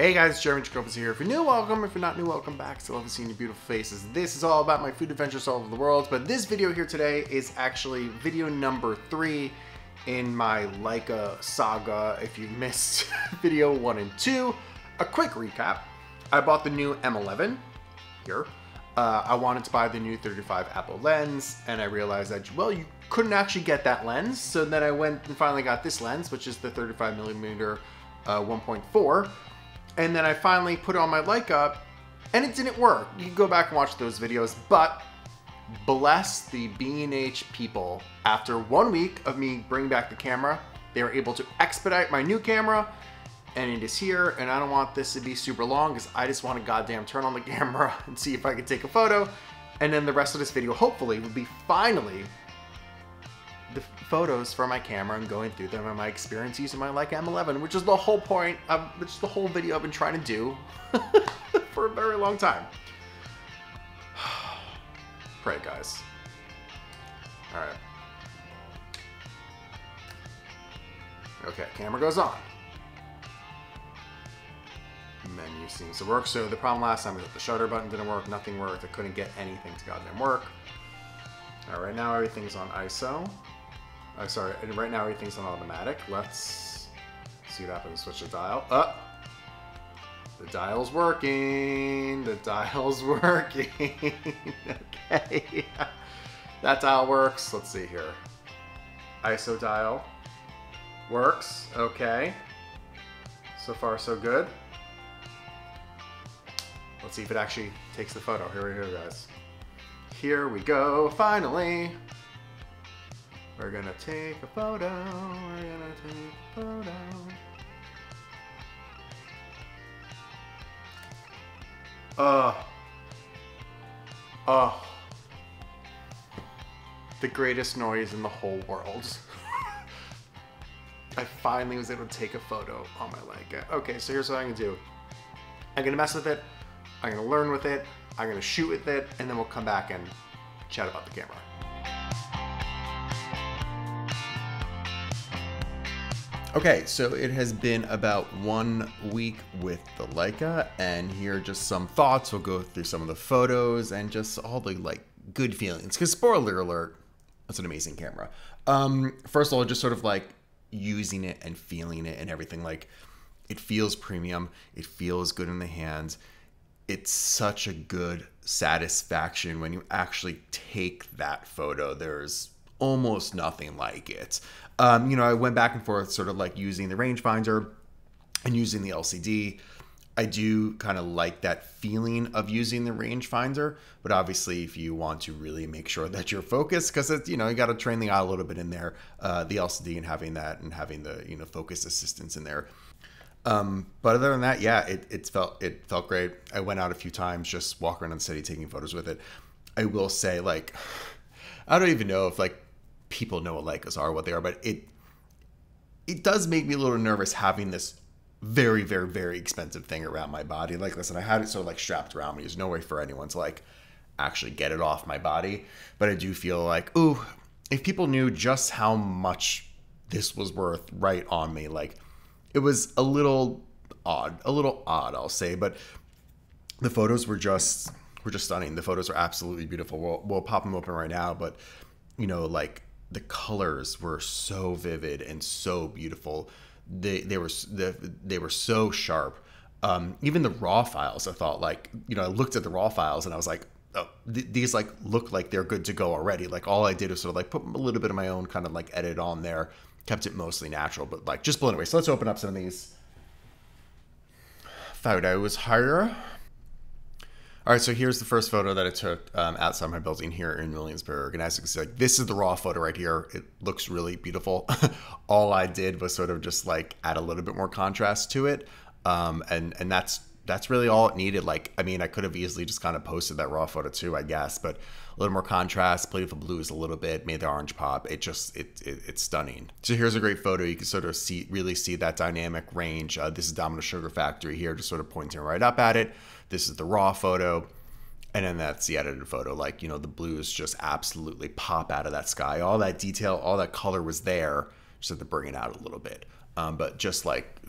Hey guys, Jeremy Jacobowitz here. If you're new, welcome. If you're not new, welcome back. Still love seeing your beautiful faces. This is all about my food adventures all over the world, but this video here today is actually video number three in my Leica saga. If you missed video one and two, a quick recap. I bought the new M11 here. Uh, I wanted to buy the new 35 APO lens, and I realized that, well, you couldn't actually get that lens. So then I went and finally got this lens, which is the 35 millimeter uh, 1.4 and then I finally put on my Leica, up, and it didn't work. You can go back and watch those videos, but bless the B&H people. After one week of me bringing back the camera, they were able to expedite my new camera, and it is here, and I don't want this to be super long because I just want to goddamn turn on the camera and see if I can take a photo. And then the rest of this video, hopefully, will be finally the photos from my camera and going through them and my experience using my Leica M11, which is the whole point of, which is the whole video I've been trying to do for a very long time. Pray, guys. All right. Okay, camera goes on. Menu seems to work. So the problem last time was that the shutter button didn't work, nothing worked. I couldn't get anything to goddamn work. All right, now everything's on ISO. Uh, sorry, and right now everything's on automatic. Let's see what happens. Switch the dial. Uh, the dial's working. The dial's working. okay. that dial works. Let's see here. ISO dial works. Okay. So far, so good. Let's see if it actually takes the photo. Here we go, guys. Here we go, finally. We're gonna take a photo. We're gonna take a photo. Oh. Oh. The greatest noise in the whole world. I finally was able to take a photo on my Leica. Okay, so here's what I'm gonna do. I'm gonna mess with it. I'm gonna learn with it. I'm gonna shoot with it, and then we'll come back and chat about the camera. Okay, so it has been about one week with the Leica, and here are just some thoughts. We'll go through some of the photos and just all the like good feelings. Because spoiler alert, it's an amazing camera. Um, first of all, just sort of like using it and feeling it and everything. Like it feels premium. It feels good in the hands. It's such a good satisfaction when you actually take that photo. There's almost nothing like it. Um, you know, I went back and forth, sort of like using the rangefinder and using the LCD. I do kind of like that feeling of using the rangefinder, but obviously, if you want to really make sure that you're focused, because it's you know you got to train the eye a little bit in there, uh, the LCD and having that and having the you know focus assistance in there. Um, but other than that, yeah, it, it felt it felt great. I went out a few times, just walking around the city taking photos with it. I will say, like, I don't even know if like people know what Leicas are, what they are, but it it does make me a little nervous having this very, very, very expensive thing around my body. Like, listen, I had it sort of like strapped around me. There's no way for anyone to like actually get it off my body. But I do feel like, ooh, if people knew just how much this was worth right on me, like it was a little odd, a little odd, I'll say, but the photos were just were just stunning. The photos are absolutely beautiful. We'll, we'll pop them open right now, but you know, like the colors were so vivid and so beautiful. They they were they were so sharp. Um, even the raw files, I thought like you know I looked at the raw files and I was like, oh, th- these like look like they're good to go already. Like all I did was sort of like put a little bit of my own kind of like edit on there, kept it mostly natural, but like just blown away. So let's open up some of these photos here. All right, so here's the first photo that I took um, outside my building here in Williamsburg. And as you can see, like, this is the raw photo right here. It looks really beautiful. All I did was sort of just like add a little bit more contrast to it. Um, and, and that's, that's really all it needed. Like, I mean, I could have easily just kind of posted that raw photo too, I guess, but a little more contrast, played with the blues a little bit, made the orange pop. It just, it, it it's stunning. So here's a great photo. You can sort of see, really see that dynamic range. Uh, this is Domino Sugar Factory here, just sort of pointing right up at it. This is the raw photo. And then that's the edited photo. Like, you know, the blues just absolutely pop out of that sky. All that detail, all that color was there. Just had to bring it out a little bit. Um, but just like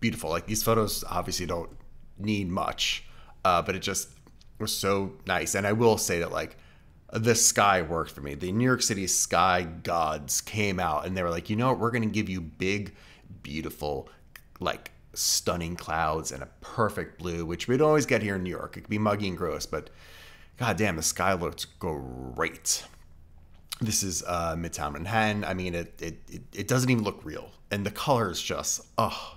beautiful. Like these photos obviously don't need much, uh, but it just was so nice. And I will say that like the sky worked for me. The New York City sky gods came out and they were like, you know what? We're going to give you big, beautiful, like stunning clouds and a perfect blue, which we'd always get here in New York. It could be muggy and gross, but god damn, the sky looked great. This is uh, Midtown Manhattan. I mean, it, it, it, it doesn't even look real. And the colors just, oh.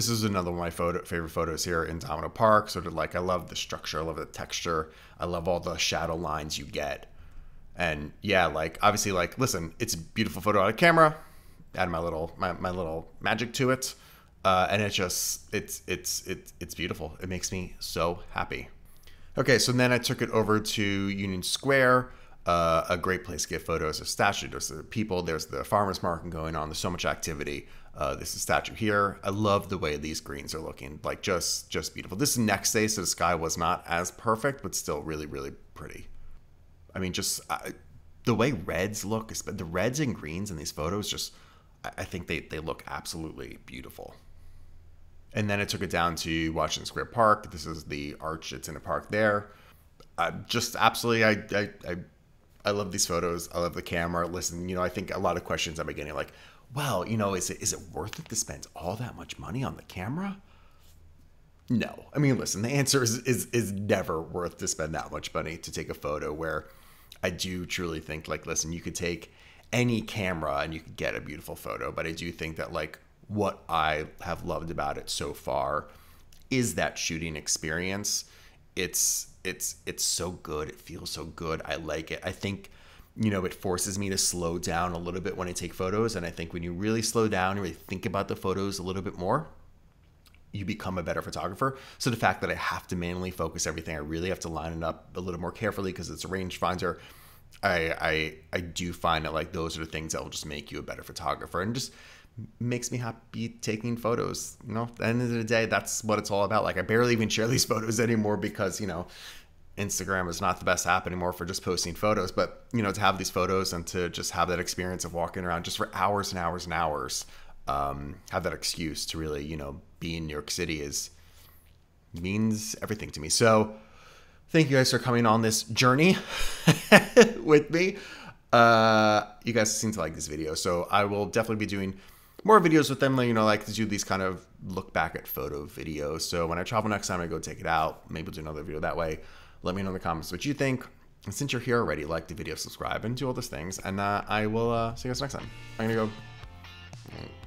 This is another one of my photo, favorite photos here in Domino Park. Sort of like, I love the structure, I love the texture, I love all the shadow lines you get. And yeah, like, obviously, like, listen, it's a beautiful photo on a camera. Add my little, my, my little magic to it. Uh, and it's just, it's, it's, it's, it's beautiful. It makes me so happy. Okay, so then I took it over to Union Square, uh, a great place to get photos of statue. There's the people, there's the farmers market going on. There's so much activity. Uh, this is statue here. I love the way these greens are looking, like just just beautiful. This is next day, so the sky was not as perfect, but still really really pretty. I mean, just uh, the way reds look, the reds and greens in these photos, just I think they they look absolutely beautiful. And then I took it down to Washington Square Park. This is the arch that's in a park there. Uh, just absolutely, I, I, I, I love these photos. I love the camera. Listen, you know, I think a lot of questions I'm getting like, well, you know, is it is it worth it to spend all that much money on the camera? No. I mean, listen, the answer is is is never worth to spend that much money to take a photo where I do truly think like listen, you could take any camera and you could get a beautiful photo, but I do think that like what I have loved about it so far is that shooting experience. It's it's it's so good. It feels so good. I like it. I think you know it forces me to slow down a little bit when I take photos and I think when you really slow down and really think about the photos a little bit more, you become a better photographer. So the fact that I have to manually focus everything, I really have to line it up a little more carefully because it's a rangefinder. I I I do find that like those are the things that will just make you a better photographer and just makes me happy taking photos. You know, at the end of the day, that's what it's all about. Like I barely even share these photos anymore because, you know, Instagram is not the best app anymore for just posting photos. But, you know, to have these photos and to just have that experience of walking around just for hours and hours and hours, um, have that excuse to really, you know, be in New York City is means everything to me. So thank you guys for coming on this journey with me. Uh, you guys seem to like this video. So I will definitely be doing more videos with them. You know, like to do these kind of look back at photo videos. So when I travel next time, I go take it out. Maybe we'll do another video that way. Let me know in the comments what you think. And since you're here already, like the video, subscribe, and do all those things. And uh, I will uh, see you guys next time. I'm gonna go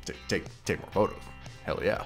take take take more photos. Hell yeah.